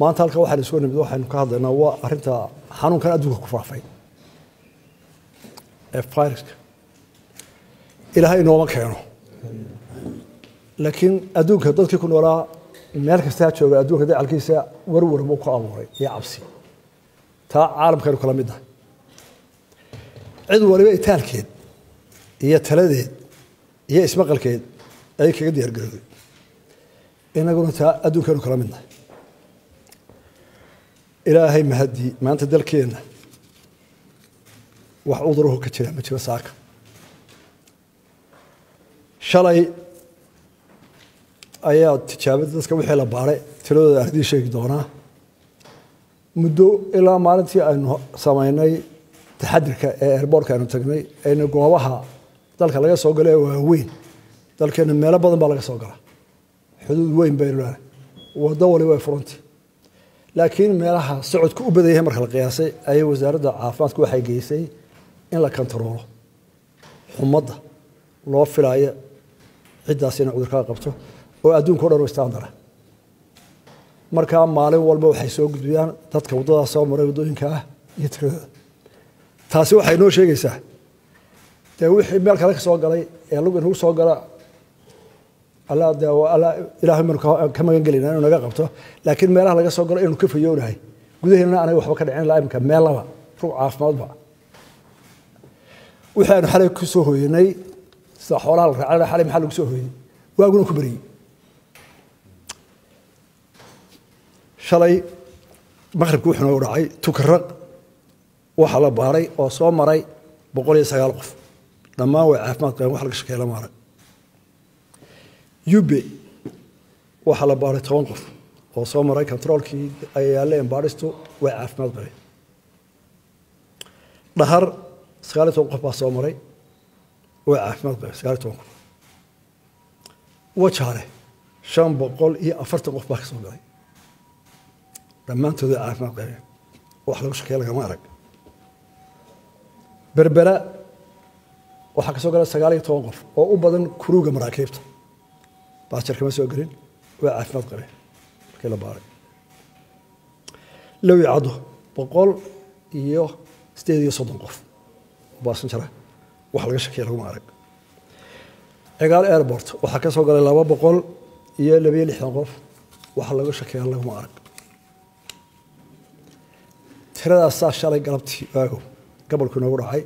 maanta halka waxaan isku nimid waxaynu ka hadlaynaa waa arrinta xanuunkan adduunka ku faafay. Ee viruska ilaahay inooma keeno. Laakiin adduunka dadkii ku noolaa meel kastaa jooga adduunka dacalkiisa warwar buu ku abuuray iyo cabsi. Taa caalamkaynu kala mid nahay cid waliba itaalkeed iyo taladeed iyo ismaqalkeed ayay kaga diyaargarowday inaguna taa adduunkaynu kala mid nahay ilaahay mahadii maanta dalkeenna wax uduruhu ka jira ma jiro saaka. Shalay ayaa tijaabada dadka wixii la baaray tiradooda ardii sheegi doonaa. Muddo ilaa maalintii aynu samaynay taxadirka ee airboortka aynu tagnay ayna goobaha dalka laga soo galo waaweyn dalkeenna meelo badan baa laga soo galaa xuduud weyn baynu leenahay waddo waliba ay furantii laakiin meelaha socodku u badan yahay marka la qiyaasay ayay wasaaradda caafimaadku waxay geysay in la kontaroolo xumadda loo filaayo ciddaas inay cudurkaa qabto oo adduunka o dhan u istaandara. Markaa maalin walba waxay soo gudbiyaan dadka waddadaas soo maray waddooyinka ah iyo tiradooda taasi waxay noo sheegaysaa. Dee wixii meel kale ka soo galay ee lug inagu soo gala ilaahay manu ka magan gelina inuu naga qabto. Laakiin meelaha laga soo galo inuu ka fayoonahay gudaheennana anaga waxba ka dhicin ilaa imika meel laba rug caafimaadba wixii aynu xalay ku soo hooyanay sida xoolaha la raacana xalay maxaa lagu soo hooyey waaguna ku beriyey shalay maqribki wuxuu noogu dhacay tukaraq waxaa la baaray oo soo maray boqol iyo sagaal qof. Dhammaan way caafimaad qabeen wax laga shakeeya lama arag ube waxaa la baaray toban qof oo soo maray controolkii ay yaaleen baaristu way caafimaad qabeen dhahar sagaaliy toban qof baa soo maray way caafimaad qabeen sagaaliy toban qof. Wajaale shan boqol iyo afartan qof baa ka soo galay dhammaantood way caafimaad qabeen wax lagu shakeeya lagama arag. Berbera waxaa ka soo sagaal iyo toban qof oo u badan kuruuga maraakiibta baajar kama soo gelin way caafimaad qabeen markii la baaray lowi caddo boqol iyo sideed iyo soddon qof baasanjara wax laga shakiya laguma arag cigaal airport. waxaa ka soo galay laba boqol iyo labiyo lixdan qof wax laga shakiya laguma arag tiradaasaa shalay galabtii waagow gobolku inoogu dhacay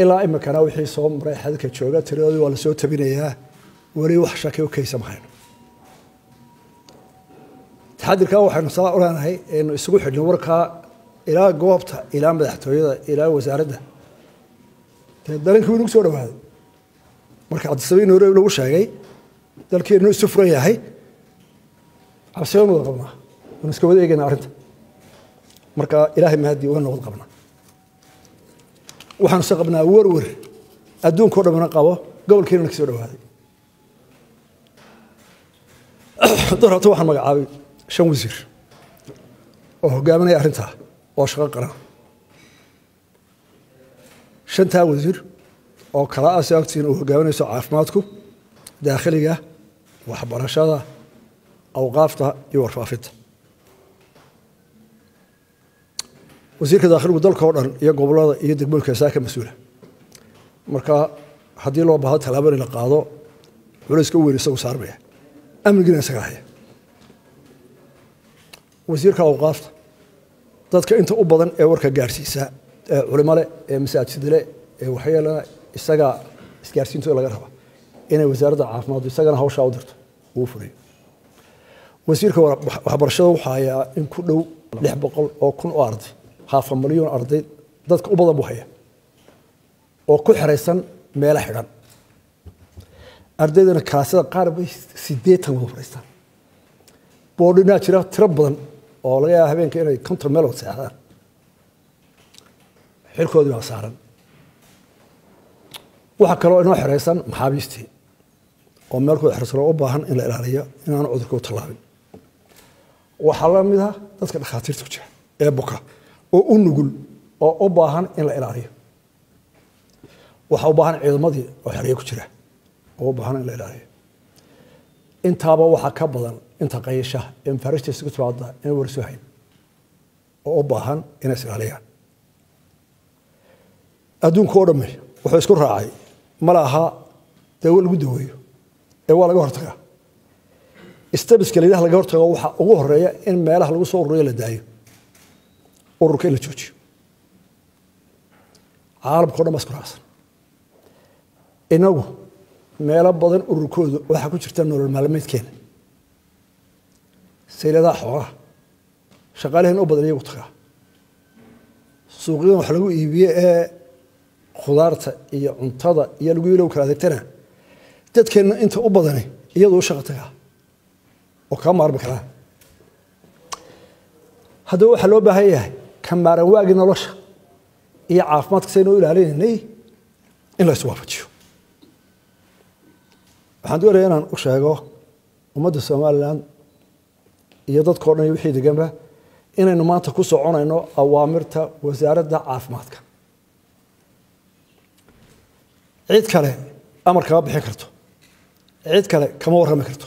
ilaa imikana wixii soo maray xadadka jooga tiradoodii waa la soo tabinayaa weli wax shaki u kaysa mahayno taxadirkaa waxaynu saa oleenahay aynu isugu xidhno warkaa ilaa goobta ilaa madaxtooyada ilaa wasaaradda. Dee dalinkii inagu soo dhawaaday. Marka cabdisabiin hore lagu sheegay dalkeenu isu furan yahay cabsiban wada qabnaa waynu iska wada eegayna arrinta. Marka ilaahay mahadii uga nabad qabnaa waxaanu se qabnaa werwer adduunkao dhamana qabo gobolkeenuna ka soo dhawaaday dar horta waxaan magacaabay shan wasiir oo hogaaminaya arrintaa oo shaqo qaran shantaa wasiir oo kala ah si agtiin uu hogaaminayso caafimaadku daakhiliga waxbarashada awqaafta iyo warfaafinta wasiirka daakhiligu dalka oo dhan iyo gobollada iyo degmooyinka saa ka mas'uula. Marka haddii loo baahdo tallaabo in la qaado culayska u weyn isagu saarmaya amnigiina isaga haya wasiirka awqaafta dadka inta u badan ee warka gaadhsiisa ee culimo leh ee masaajidle ee waxyeelana isagaa isgaarsiintooda laga raba inay wasaaradda caafimaaddu isagana hawshaa u dirto uu furayo wasiirka waxbarashada waxaa hayaa in ku dhow lix boqol oo kun oo arday haafa malyon arday dadka u badan buu haya oo ku xeraysan meelo xidhan ardaydana kalaasada qaar bay sideetan wada fadhiistaan boodhinaa jira tiro badan oo laga yaaba habeenka inay konton meel wada seexdaan. Xilkoodii baa saaran. Waxaa kaloo inoo xeraysan maxaabiistii oo meel kuwada xeraysan oo u baahan in la ilaaliyo inaanu cudurka u tallaabin. Waxaa la mid ah dadka dhakhaatiirta ku jira ee buka oo u nugul oo u baahan in la ilaaliyo. Waxaa u baahan ciidamadii oo xeryo ku jira oo u baahan in la ilaaliyo intaaba waxaa ka badan inta qayasha ee mafaariishtiisa ku timaada inay warso hayn oo u baahan inay isilaaliyaan adduunka oo dhamme wuxuu isku raacay ma laha dawo lagu daweeyo ee waa laga hortagaa. Stabiska layidhaha laga hortago waxaa ugu horreeya in meelaha lagu soo ururiyo la daayo ururka in la joojiyo. Caalamka o dhan baa isku raacsan. Inagu meelo badan ururkoodu waxaa ku jirta nolol maalmeedkeena. Sayladaha xoolaha shaqaaleheen u badan iyagu tagaa suuqyadan wax lagu iibiye ee khudaarta iyo cuntada iyo lagu ilow kala adeegtana dadkeenna inta u badani iyadu u shaqa tagaa oo kaa maarmi karaa haddaba waxaa loo baahan yahay ka maaran waagii nolosha iyo caafimaadka saynu u ilaalinaynay in la iswaafajiyo waxaan doonaya inaan u sheego ummadda somalilan iyo dadkao dhan iyo wixii deganba inaynu maanta ku soconayno awaamirta wasaaradda caafimaadka. Cid kale amar kama bixin karto. Cid kale kama warrami karto.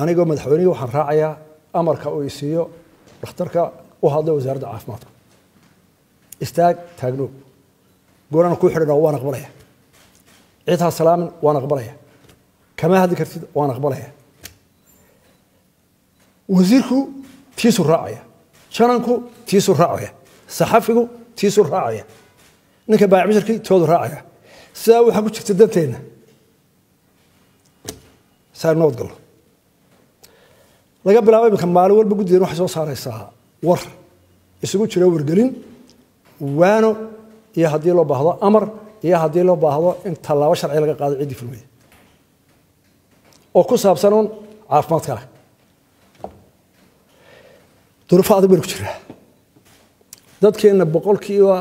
Anigoo madaxweynihii waxaan raacayaa amarka uu isiiyo dhakhtarka u hadlay wasaaradda caafimaadka. Istaag taagnoog goorana kuu xidhana waan aqbalaya cid ha salaamin waan aqbalaya kama hadli kartid waan aqbalaya wasiirku tiisuu raacaya jananku tiisuu raacaya saxafigu tiisuu raacaya ninka baacbishirkii toodu raacaya sidaa waxaa ku jirta danteenna saa nabad gallo laga bilaabo iminka maalin walba guddigan waxay soo saaraysaa war isugu jira wargelin waano iyo haddii loo baahdo amar iyo haddii loo baahdo in tallaabo sharci laga qaado ciddii fulmaya oo ku saabsan uun caafimaadka leh. Duruufo adag ku jiraa dadkeenna boqolkiiba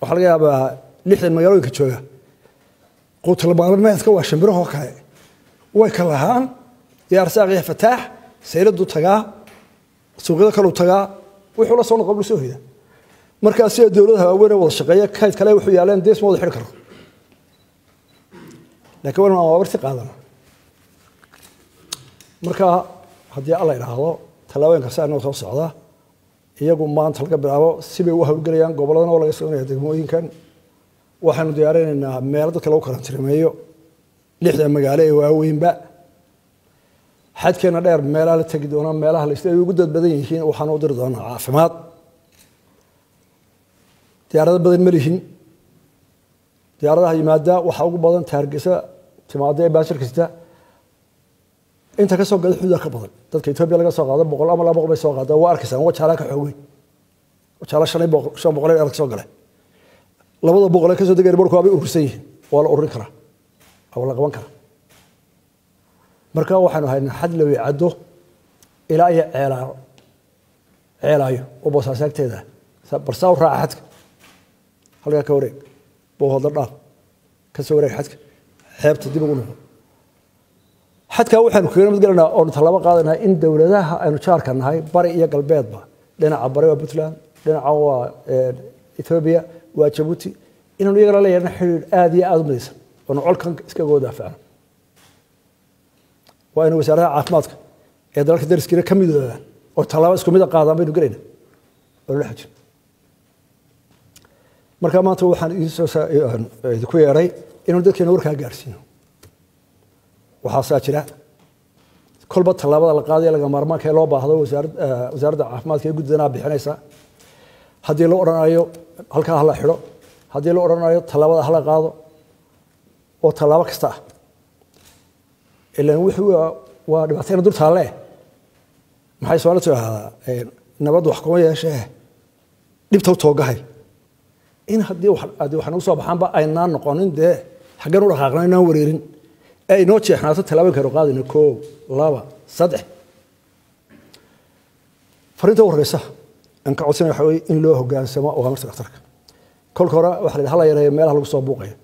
waxaa laga yaabaa lixdan magaalooyinka jooga. Quutalmaalmeedka waa shimbirahoo kale. Way ka lahaan. Iyo fataax sayladuu tagaa. Suuqyada kaleu tagaa. Wuxuu la soo noqon soo hoyda markaa sida dowladaha waaweyn ee wada shaqeeya kayd kale wuxuu yaaleen dees ma wada xidhi karo lakiin waan awaabarti qaadana marka haddii alla idhaahdo tallaabooyinka saa inoo soo socda iyagu maanta laga bilaabo sibay u hawlgelayaan gobolladana oo laga soconaya degmooyinkan waxaanu diyaarinaynaa meelo dadka lagu karantimeeyo lixda magaalo ee waaweynba. Xadkeena dheer meelaha la tegi doona meelaha lasla ay ugu dad badan yihiin waxaan u diri doonaa caafimaad diyaarado badan ma lihin. Diyaaradaha yimaada waxaa ugu badan taargesa timaada ee baashir inta ka soo gada xuduuda ka badan. Dadka etoobiya laga soo qaado boqol ama laba boqol bay soo qaada waa arkaysaan wajaala ka xoog weyn wajaala shan shan boqol ee ka soo galay. Labada boqol ee ka soo degaya urursan yihiin waa la ururin karaa. Waa la qaban karaa. Marka waxaanu haynaa xad la weecaddo ilaa iyo ceelaayo. Ceelaayo oo boosaasaagteeda. Barsaa u raaca xadka halkaa ka wareeg boohoodla dhaaf ka soo wareeg xadka. Xeebta dib ugu noqo xadkaa waxaanu kaga mid galanaa oonu tallaabo qaadanaa in dowladaha aynu jaarka nahay bari iyo galbeedba dhinaca bari waa puntland dhinaca waa ethoobiya waa jabuuti. Inaanu iyagana la yeelna xidhiidh aada iyo aada u midaysan oonu colkan iskaga wadaafacno waa inu wasaaradaha caafimaadka ee dalalka dariskiina ka midoobaan oo tallaabo isku mida qaadaan baynu gelayna oo la xajin marka maanta waxaan idinku yeedhay inuu dadkeena warkaa gaarsiino. Waxaasaa jira kolba tallaabada la qaadaya laga maarmaanka ee loo baahdo wasaaradda caafimaadka ee guddidanaa bixinaysa. Haddii la odhanayo halkaa hala xidho. Haddii la odhanayo tallaabada hala qaado. Oo tallaabo kasta ah. Ilan wuxuu waa dhibaatayna taalle maxay soomaalida tidhaahdaa nabaddu wax kuma yeeshee. Dhibta u toogahay in haddii haddii wax nagu soo baxaanba aynaan noqonin dee xaggan u dhaqaaqna inaan wareerin. Ee inoo jeexnaato tallaabooyinka aynu qaadayno koow laba saddex. Fariinta u horeysa aan ka codsanaya waxa weye in loo hogaansamo awaamirta dhakhtarka. Kolka hore waxa la yidhi hala yareeyo meelaha lagu soo buuqayo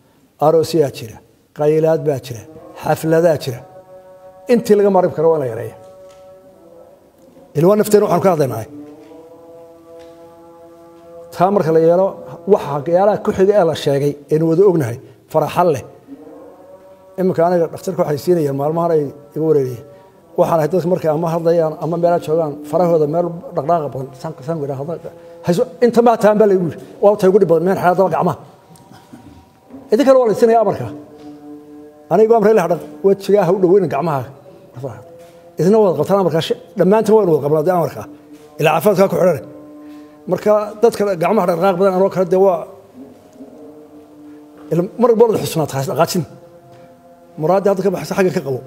arosiyaa jira qaylaad baa jira xafladaa jira. Intii laga maarmi karo waa in la yareeya. Ilwaa nafteena waxaanu ka hadlaynahay. Taa marka la yeelo waxa hagayaalaha ku xiga ee la sheegay aynu wada ognahay faraxal leh. Iminka aniga dhakhtarka waxay siinayaan maalmahan ay iga wareerayeen waxaan ahay dadka markay ama hadlayaan ama meela joogaan farahooda meel dhaqdhaaqa badan inta maa taan baa laygu yidhi waa tay ugu dhib badan meen xeeladaba gacmaha idin kale waa la isinaya amarka. Anigu amre ilaha dhaq wejigaa ha u dhoweyna gacmaha. Idina wada qabtaan amarkaa dhammaantiin waynu wada qabnaa dee amarkaa ilaa caafimaadkaa ku xidhane marka dadka gacmaha dhaqdhaqaaq badan anoo kale dee waa mar walba xusnaata dhaqaajin muraaddii hadda ka baxaysa xagga ka qabo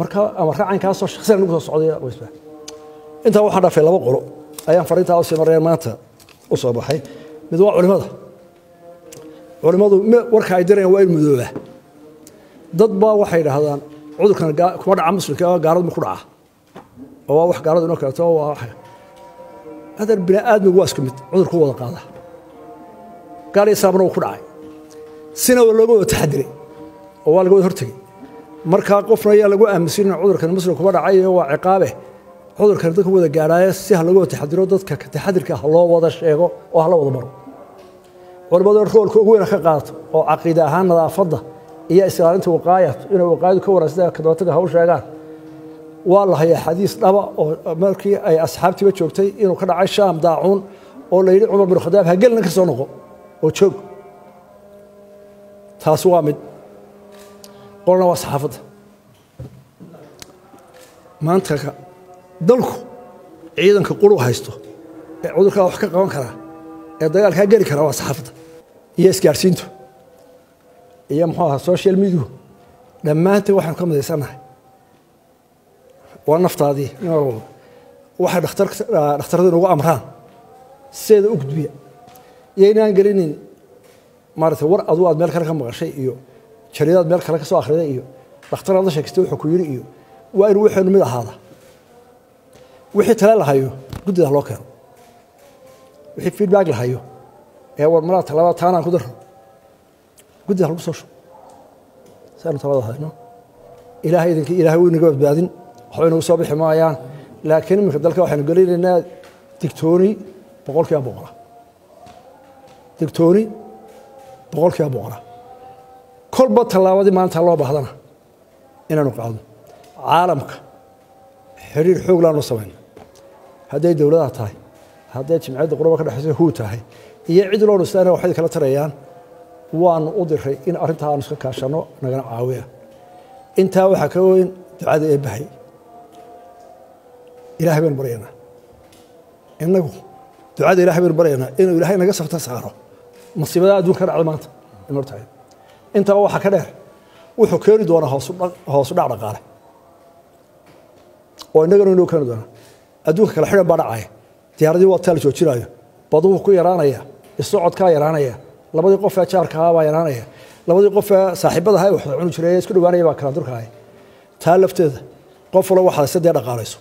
marka ama raacankaasoo shaksiyan nagu soo socday wsba intaa waxaan dhaafay laba qolo. Ayaan fariintaa u sii mareen maanta u soo baxay. Mid waa culimada. Culimmadu warka ay dirayaan waa in mudoobaa dad baa waxay idhaahdaan cudurkan kuma dhaca muslimka gaaladu ma ku dhaca. Oo waa wax gaaladu inoo kaleeto waa wax adan bini aadmigu waa isku mid. Cudurku wada qaada. Gaal iyo islaamna wuu ku dhacay. Sina waa looga wada taxadiray oo waa laga wada hortegey markaa qofna ayaa lagu aaminsan in cudurkan muslim kuma dhacay waa ciqaabe. Cudurkan dadka wada gaadhaaye si ha lagu wada taxadiro dadka taxadirka ha loo wada sheego oo ha la wada maro. Culimmadu roolka ugu weyna ka qaadato oo caqiide ahaan nadaafadda iyo islaalinta waqaayat inay waqaayadu ka wanaagsan kadabataga hawl sheegaan waa la hayaa xadiis dhaba oo markii ay asxaabtiiba joogtay inuu ka dhacay shaam daacuun oo la cumar bin khadaab ha gelina ka soo noqo oo joog. Taasi waa mid. Qolna waa saxaafadda maanta dalku ciidanka quru haysto ee cudurkaa wax ka qaban karaa ee dagaalkaa geli karaa waa saxaafadda iyo isgaarsiintu. Iyo muxuu ahaa social media dhammaantiin waxaanu ka midaysannahay waa naftaadii waxay dhakhtaradu inugu amraan. Sideeda u gudbiya iyo inaan gelinin maarata war aduu aad meel kale ka maqashay iyo jaridaad meel kale ka akhriday iyo dhakhtar aad la sheegstay wuxuu ku yidhi iyo waa inu waxaynu mid ahaada. Wixii tale la guddida ha loo keeno. Wixii feedback la ee war malaa talabaad taanaan ku daro guddida lagu soo shubo. Si aynu talada hayno. Ilaahay idinkii ilaahay wuu inaga badbaadin waxba inagu soo bixi maayaan laakiin iminka dalka waxaynu gelinaynaa digtooni boqol kiiba boqola. Digtooni boqol kiiba boqola. Kolba tallaabadii maanta loo baahdana inaanu qaadno caalamka xiriir xoog laanu samayno. Hadday dowladaha tahay hadday jimciyadda quraba ka dhexaysa huu tahay iyo cid loo dhistaana waxay kala tarayaan waanu u diray in arrintaa aanu iska kaashanno nagana caawiya. Intaa waxaa ka weyn ducada eebbahay ilahay baynu baryaynaa. Innagu ducada ilahay baynu baryaynaa. Inuu ilaahay naga safta saaro masiibadaha adduunka ka dhacda maanta. In hortahay intaba waxaa ka dheer wuxuu keeni doonaa hoosu dhac dhaqaale. Oo innagana inoo keeni doonaa. Adduunka kala xidhan baa dhacaya. Diyaaradii waa taal joojinaayo. Baduhu ku yaraanaya. Isocodkaa yaraanaya. Labadii qof ee jaarkahaa baa yaraanaya. Labadii qof ee saaxiibada ahaa waxda cuni jiray ee isku dhawaanaya baa kala taa lafteeda qof walo waxaad isa dee dhaqaalayso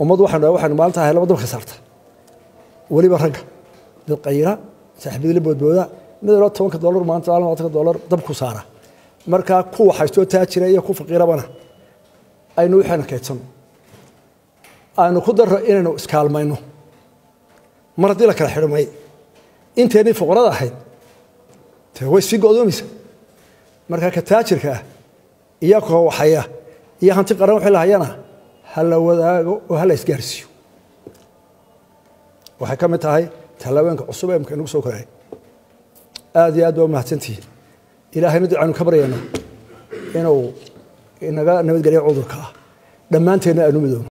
ummaddu waxaynu waxaynu maalinta ahay laba dabka saarta weliba ragga mid qayra saaxiibadii la boodbooda mid ilo tobanka dollar maanta labaatanka dollar dab ku saara. Markaa kuwa haystoo taajira iyo ku faqiirabana aynu waxayna kaydsanno aynu ku darro inaynu iskaalmayno. Mar haddii la kala xidhmay inteennii fuqarada ahayd dee way sii go'doomaysa markaa ka taajirka ah koo waxaya iyo hanti qaran wixii la ha la wadaago oo ha la isgaarsiiyo waxay ka mid tahay tallaabooyinka cusub ee imka inagu soo koraya aad iyo aad baa umahadsantihiin ilaahayna ducaanu ka baryayno inuu inaga nabadgeliyo cudurka ah. Dhammaanteenna aanu midoono